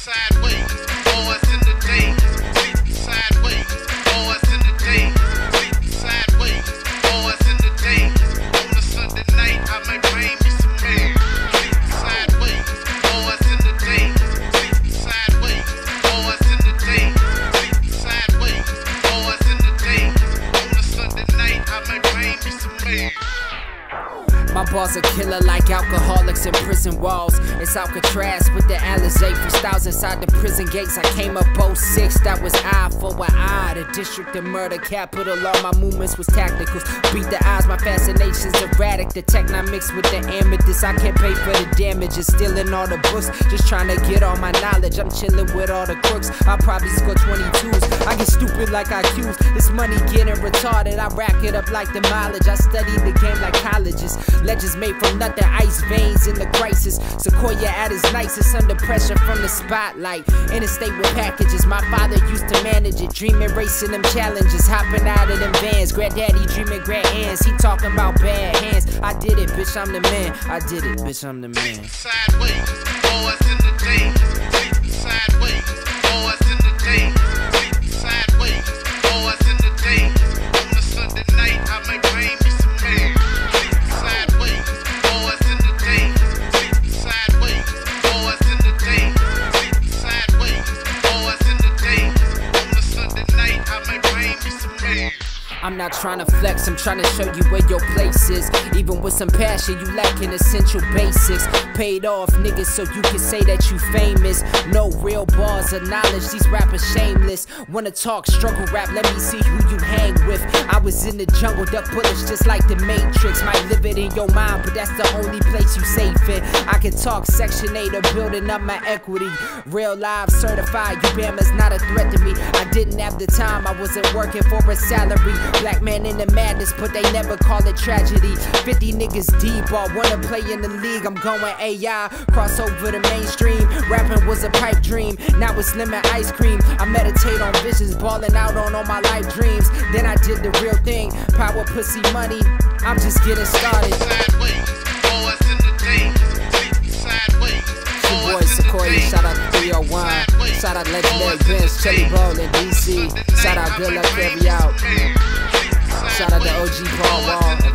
sideways, boys in the days, sleeping sideways, boys in the days, sleeping sideways, boys in the days. On a Sunday night, I might bring me some man. Sleeping sideways, boys in the days, sleeping sideways, boys in the days, sleeping sideways, boys in the days. On a Sunday night, I might bring me some man. Bars are killer like alcoholics in prison walls. It's Alcatraz with the Alizé freestyles inside the prison gates. I came up 06, that was eye for an eye. The district of murder capital, all my movements was tacticals. Beat the odds, my fascination's erratic. The tech not mixed with the amethyst. I can't pay for the damages, stealing all the books. Just trying to get all my knowledge. I'm chilling with all the crooks. I'll probably score 22s. I get stupid like IQs. This money getting retarded. I rack it up like the mileage. I study the game like colleges. Legends made from nothing, ice veins in the crisis. Sequoia at his nicest, under pressure from the spotlight. Interstate with packages, my father used to manage it. Dreaming, racing them challenges, hopping out of them vans. Granddaddy dreaming grand hands, he talking about bad hands. I did it, bitch, I'm the man. I did it, bitch, I'm the man. sideways, I'm not trying to flex, I'm trying to show you where your place is. Even with some passion, you lacking essential basics. Paid off niggas so you can say that you famous. No real bars of knowledge, these rappers shameless. Wanna talk struggle rap, let me see who you hang In the jungle, duck bullets just like the Matrix. Might live it in your mind, but that's the only place you safe in. I can talk Section 8 or building up my equity. Real live certified, you Bama's not a threat to me. I didn't have the time, I wasn't working for a salary. Black man in the madness, but they never call it tragedy. 50 niggas deep, all wanna play in the league. I'm going AI, cross over the mainstream. Rapping was a pipe dream, now it's lemon ice cream. I meditate on visions, balling out on all my life dreams. Then I did the real thing, thing. Power, pussy, money. I'm just getting started. Sideways, boys in the days. Sideways, boys boy, Sequoia, shout out to 301. Shout out oh Legendary Vince, Chili Bone in DC. Shout out Bill Up Every Out. Shout out to OG Paul Wall.